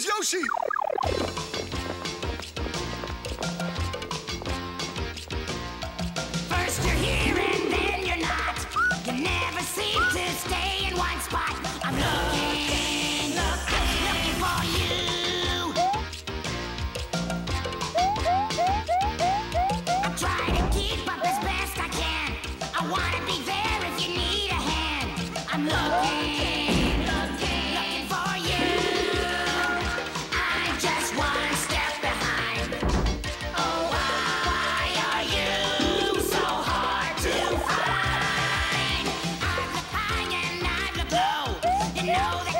is Yoshi? First you're here and then you're not. You never seem to stay in one spot. I'm looking, looking, looking for you. I try to keep up as best I can. I wanna be there if you need a hand. I'm looking. know that